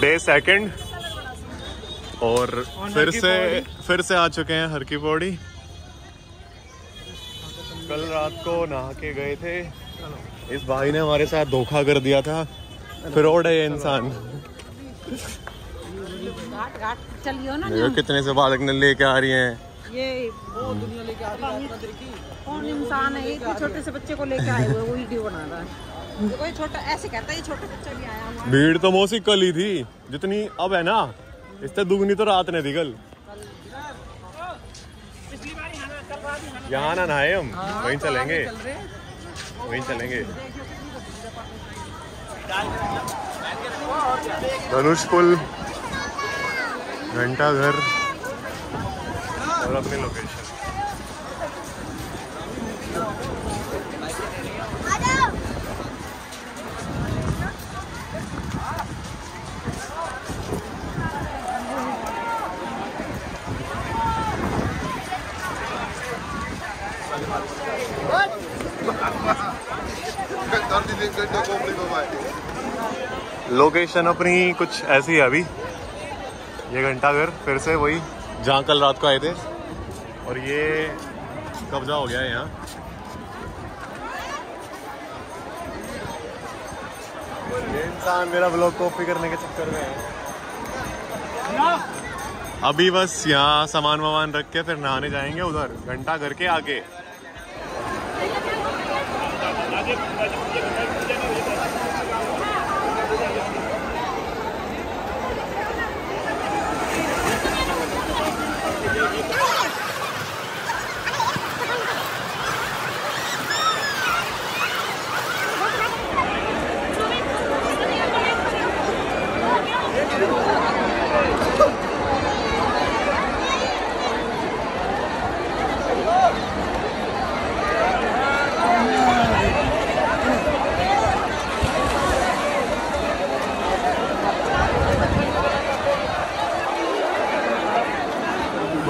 Day second और फिर से फिर से आ चुके हैं हर की पौड़ी कल रात को नहा के गए थे। इस भाई ने हमारे साथ धोखा कर दिया था। फ्रॉड है ये इंसान। ना देखो कितने से बालक ने लेके आ रही हैं। ये वो दुनिया लेके आ रही कौन इंसान है? एक छोटे से बच्चे को लेके आए हुए वो वीडियो बना रहा है। कोई छोटा ऐसे कहता है छोटा बच्चा भी आया हुआ भीड़ तो मौसी कल ही थी जितनी अब है ना इससे दुगनी तो रात ने थी कल। यहाँ ना नहाए हम वहीं चलेंगे। वहीं चलेंगे। धनुष पुल घंटा घर और अपनी लोकेशन लोकेशन अपनी कुछ ऐसी है अभी। ये घंटा घर फिर से वही, जहाँ कल रात को आए थे। और ये कब्जा हो गया है यहाँ। इंसान मेरा ब्लॉग कॉपी करने के चक्कर में है। अभी बस यहाँ सामान वामान रख के फिर नहाने जाएँगे उधर घंटा घर के आगे। Thank you.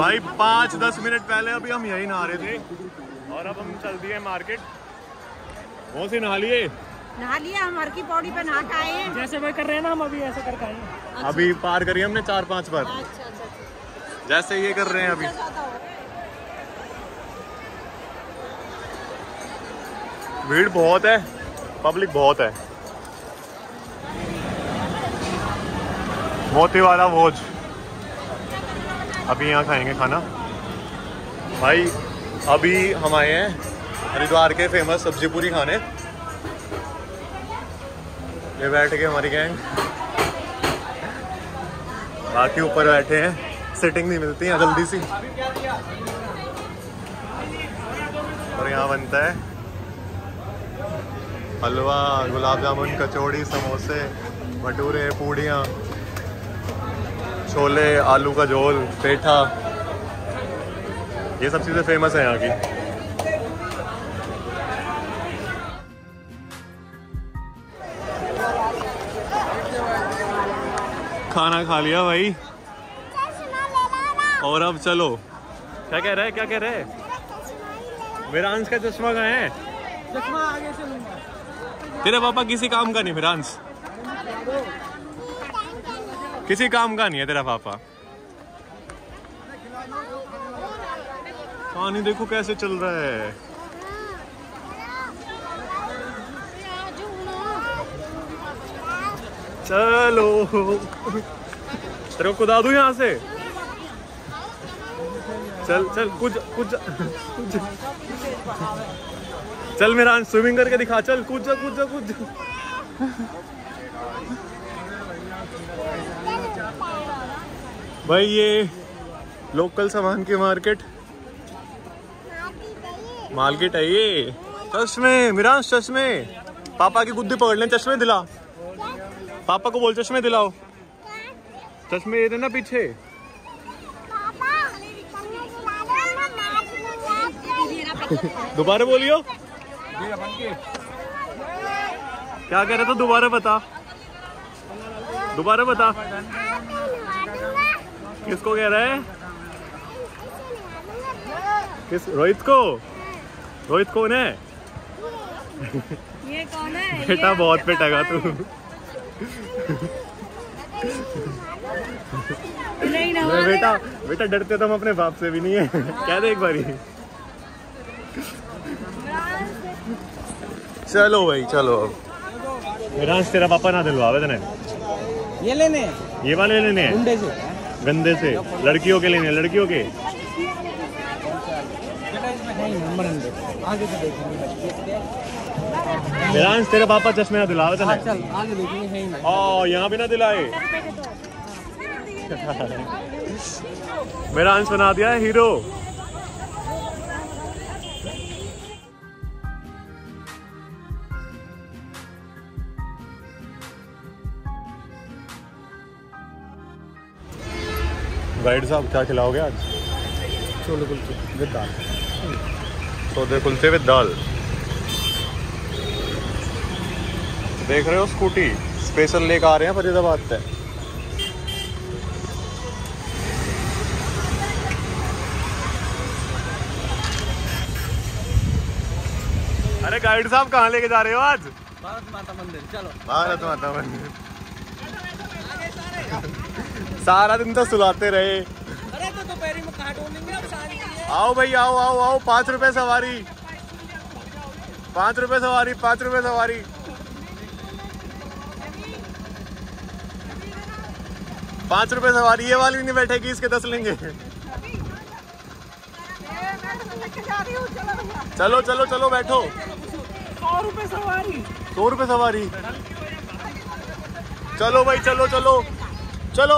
भाई पाँच दस मिनट पहले अभी हम यही नहा रहे थे। और अब हम चल दिए मार्केट। कौन सी नहा लिए नहा लिया हम हर की पौड़ी पे नहा के आए हैं। जैसे वही कर रहे हैं ना हम अभी ऐसे करके आए हैं। अभी पार करी हमने चार पाँच बार। अच्छा अच्छा अच्छा। जैसे ये कर रहे हैं अभी। भीड़ बहुत है पब्लिक बहुत है। मोती वाला भोज। अभी यहाँ खाएँगे खाना। भाई, अभी हम आए हैं हरिद्वार के फ़ेमस सब्ज़ी पूरी खाने। ये बैठ के हमारी गैंग बाकी ऊपर बैठे हैं। सिटिंग नहीं मिलती है, जल्दी सी। और यहाँ बनता है हलवा, गुलाब जामुन, कचौड़ी, समोसे, भटूरे, पूड़ियाँ। छोले आलू का झोल पेठा। ये सब चीज़ें फ़ेमस है यहाँ की। खाना खा लिया भाई। और अब चलो। क्या कह रहे हैं? क्या कह रहे हैं? विरांश का चश्मा कहाँ है? चश्मा आगे से तेरे पापा किसी काम का नहीं विरांश किसी काम का नहीं है तेरा पापा। पानी देखो कैसे चल रहा है। चलो। तेरे को कुदा दूँ यहाँ से? चल चल, कुछ कुछ कुछ। चल मेरा स्विमिंग करके दिखा, चल, कुछ जा कूद जा कूद जा भाई, ये लोकल सामान की मार्केट मार्केट है ये। चश्मे मिरांश चश्मे। पापा की गुद्दी पकड़ लें, चश्मे दिला। पापा को बोल, चश्मे दिलाओ। चश्मे ये थे ना पीछे। दोबारा बोलियो। क्या कह रहे थे? दोबारा बता। दोबारा बता। किसको कह रहा है? किस रोहित को? रोहित कौन है? ये कौन है? बेटा बहुत पिटेगा तू। नहीं ना बेटा बेटा डरते तो हम अपने बाप से भी नहीं है। क्या दे एक बारी। चलो भाई चलो अब। तेरा पापा ना दिलवावे तने। ये लेने। ये वाले लेने। से। गंदे से लड़कियों के लेने लड़कियों के। बेटा इसमें नंबर हंड्रेड आगे से देखेंगे विरांश तेरे पापा चश्मे ना दिलावे हाँ तने चल आगे देखेंगे है ही। नहीं ओ यहाँ भी ना दिलाए। मेरा अंश बना दिया है हीरो। गाइड साहब क्या खिलाओगे आज? छोले कुलचे। विद दाल। सौदे कुलचे विद दाल। देख रहे हो स्कूटी? स्पेशल लेकर आ रहे हैं फरीदाबाद से। अरे गाइड साहब कहाँ लेके जा रहे हो आज? भारत माता मंदिर चलो। भारत माता मंदिर। सारा दिन तो सुलाते रहे। अरे तो दोपहरी में कहा ढूंढेंगे आओ भाई आओ आओ आओ पाँच रुपए सवारी। पाँच रुपए सवारी पाँच रुपए सवारी। पाँच रुपए सवारी ये वाली नहीं बैठेगी इसके दस लेंगे। चलो चलो चलो बैठो। सौ रुपए सवारी। सौ रुपए सवारी। चलो भाई चलो चलो। चलो।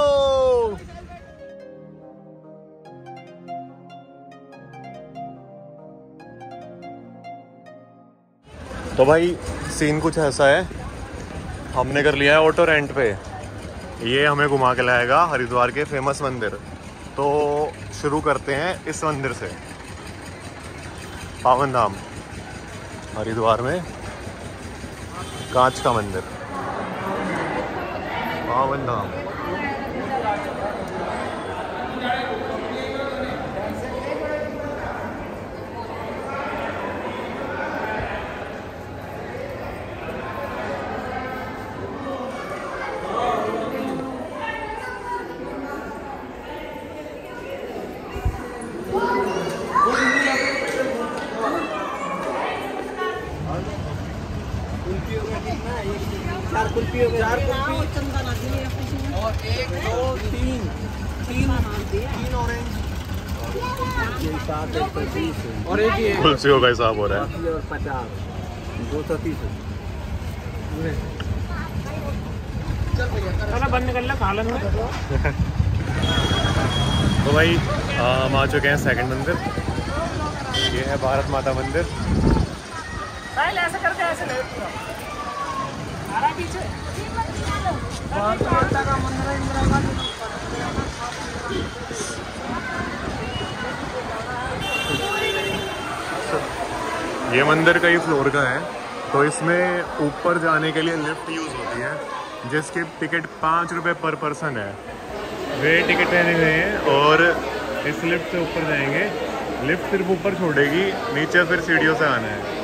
तो भाई सीन कुछ ऐसा है। हमने कर लिया है ऑटो रेंट पे। ये हमें घुमा के लाएगा हरिद्वार के फ़ेमस मंदिर। तो शुरू करते हैं इस मंदिर से। पावन धाम। हरिद्वार में कांच का मंदिर। पावन धाम। चार कुल्फी हो गए चार कुल्फी। और एक दो तीन तीन तीन ऑरेंज और एक ये। कुल्फियों का हिसाब हो रहा है। और पचास। दो सौ तीस। चलो बंद कर ले खा लेना तो भाई हम आ चुके हैं सेकंड मंदिर। ये है भारत माता मंदिर। ऐसे करके ऐसे ये मंदिर कई फ्लोर का है तो इसमें ऊपर जाने के लिए लिफ्ट यूज़ होती है, जिसकी टिकट पाँच रुपये पर पर्सन है। वे टिकट लेने गए हैं और इस लिफ्ट से ऊपर जाएँगे। लिफ्ट सिर्फ़ ऊपर छोड़ेगी, नीचे फिर सीढ़ियों से आना है।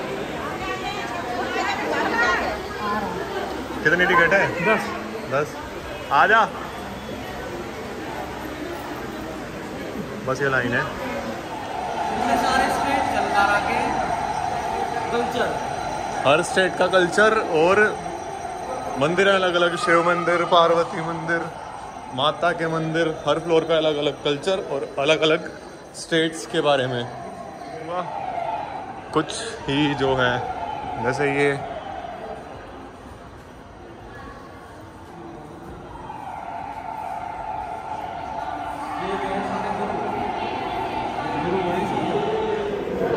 कितनी टिकट है? दस। दस। आ जा। बस ये लाइन है। हर स्टेट का कल्चर और मंदिर है अलग अलग शिव मंदिर पार्वती मंदिर माता के मंदिर हर फ्लोर का अलग अलग कल्चर और अलग अलग स्टेट्स के बारे में। वाह। कुछ ही जो है जैसे ये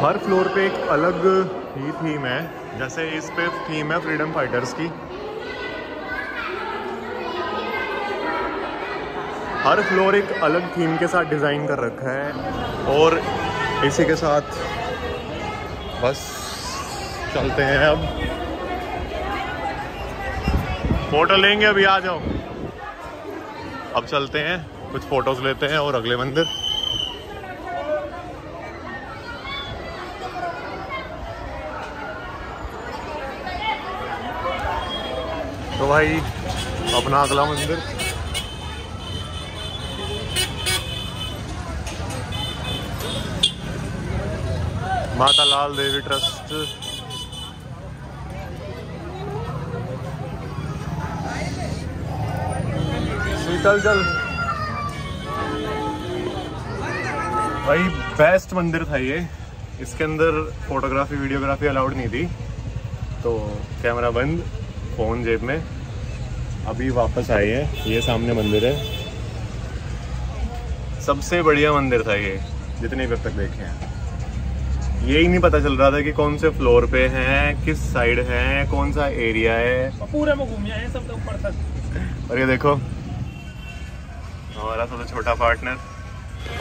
हर फ्लोर पे एक अलग ही थीम है, जैसे इस पे थीम है फ्रीडम फाइटर्स की। हर फ्लोर एक अलग थीम के साथ डिज़ाइन कर रखा है, और इसी के साथ बस चलते हैं अब। फ़ोटो लेंगे, अभी आ जाओ। अब चलते हैं, कुछ फ़ोटोज़ लेते हैं, और अगले मंदिर। तो भाई, अपना अगला मंदिर। माता लाल देवी ट्रस्ट। शीतल जल। भाई बेस्ट मंदिर था ये। इसके अंदर फोटोग्राफी वीडियोग्राफी अलाउड नहीं थी। तो कैमरा बंद। फ़ोन जेब में। अभी वापस आए हैं। ये सामने मंदिर है। सबसे बढ़िया मंदिर था ये जितने भी अब तक देखे हैं। यही नहीं पता चल रहा था कि कौन से फ्लोर पे हैं किस साइड है कौन सा एरिया है। पूरे में घूम आए सब ऊपर तक। और ये देखो। हमारा सबसे छोटा पार्टनर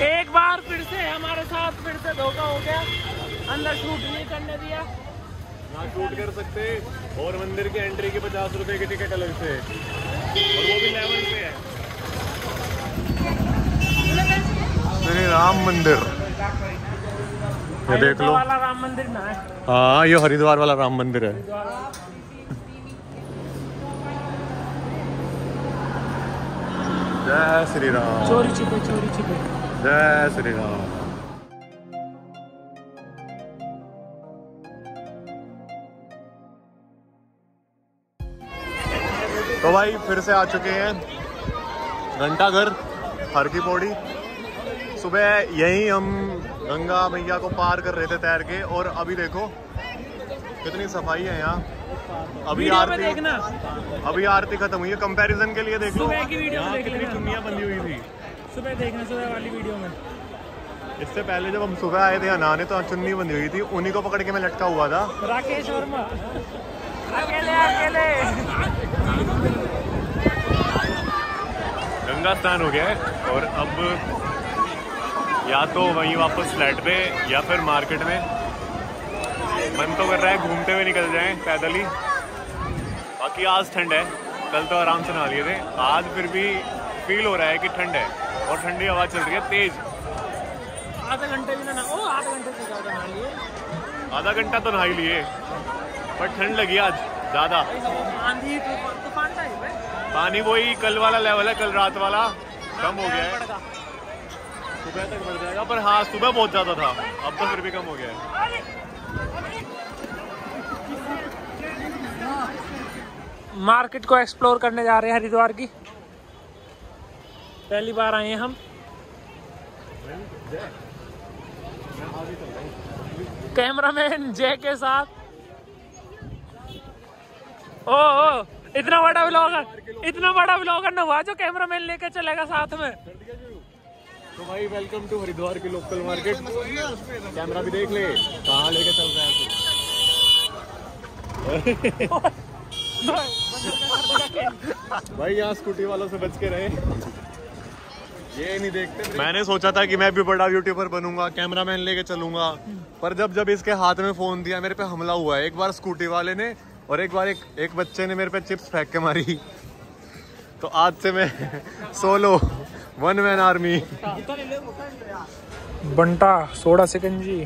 एक बार फिर से हमारे साथ फिर से धोखा हो गया। अंदर शूट नहीं करने दिया। ना शूट कर सकते और मंदिर की एंट्री की पचास रुपए की टिकट अलग से और वो भी लेवल पे है। श्री राम मंदिर। ये देख लो। वाला राम मंदिर ना हाँ ये हरिद्वार वाला राम मंदिर है। जय श्री राम। चोरी छिपे चोरी छिपे। जय श्री राम। तो भाई फिर से आ चुके हैं घंटाघर हर की पौड़ी। सुबह यहीं हम गंगा मैया को पार कर रहे थे तैर के और अभी देखो कितनी सफ़ाई है यहाँ। अभी आरती अभी आरती खत्म हुई है। कंपैरिजन के लिए देख। लो सुबह की वीडियो में यहाँ देख कितनी चुनिया बंदी हुई थी। सुबह देखना सुबह वाली वीडियो में। इससे पहले जब हम सुबह आए थे यहाँ नहाने तो चुन्नी बंधी हुई थी। उन्हीं को पकड़ के मैं लटका हुआ था। राकेश वर्मा। गंगा स्नान हो गया है और अब या तो वहीं वापस फ्लैट पे या फिर मार्केट में। मन तो कर रहा है घूमते हुए निकल जाएँ पैदल ही। बाकी आज ठंड है कल तो आराम से नहा लिए थे। आज फिर भी फील हो रहा है कि ठंड है और ठंडी हवा चल रही है तेज। आधा घंटे भी ना ओ आधे घंटे से ज़्यादा नहा लिए। आधा घंटा तो नहा ही लिए। पर ठंड लगी आज ज़्यादा। ही है पानी वही कल वाला लेवल है कल रात वाला। कम हो गया है। सुबह तक बढ़ जाएगा पर हाँ सुबह बहुत ज़्यादा था। अब तो फिर भी कम हो गया है। मार्केट को एक्सप्लोर करने जा रहे हैं हरिद्वार की। पहली बार आए हैं हम। कैमरामैन जय के साथ। ओ, ओ इतना बड़ा ब्लॉगर इतना बड़ा ब्लॉगर न हुआ जो कैमरामैन लेके चलेगा साथ में। तो भाई वेलकम टू हरिद्वार की लोकल मार्केट कैमरा भी देख ले कहाँ लेके चल रहा है तू? भाई यहाँ स्कूटी वालों से बच के रहे। ये नहीं देखते मैंने सोचा था कि मैं भी बड़ा यूट्यूबर बनूँगा कैमरामैन लेके चलूँगा पर जब जब इसके हाथ में फ़ोन दिया मेरे पे हमला हुआ है। एक बार स्कूटी वाले ने और एक बार एक एक बच्चे ने मेरे पे चिप्स फेंक के मारी। तो आज से मैं solo one man army Banta soda shikanji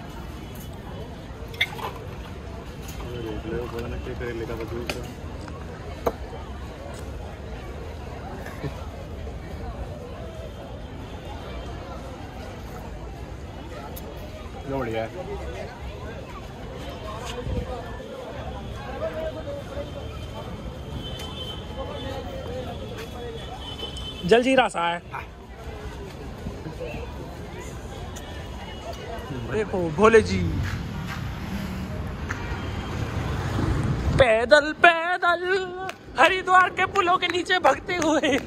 बढ़िया जलजीरा सा है। देखो भोले जी। पैदल पैदल हरिद्वार के पुलों के नीचे भगते हुए।